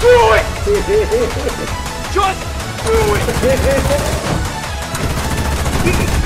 do it! Just do it!